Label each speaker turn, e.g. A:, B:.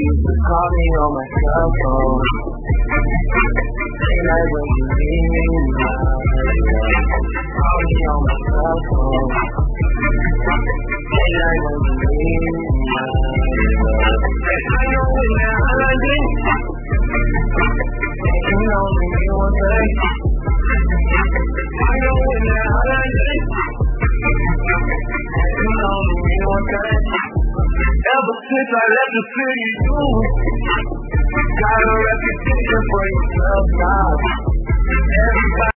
A: used to call me on my cell phone. Late night when you need me. Call me on my cell phone. Late night when you need me. I know when like it. You know me one day. I know when like it. You know me one day. Ever since I left the city, you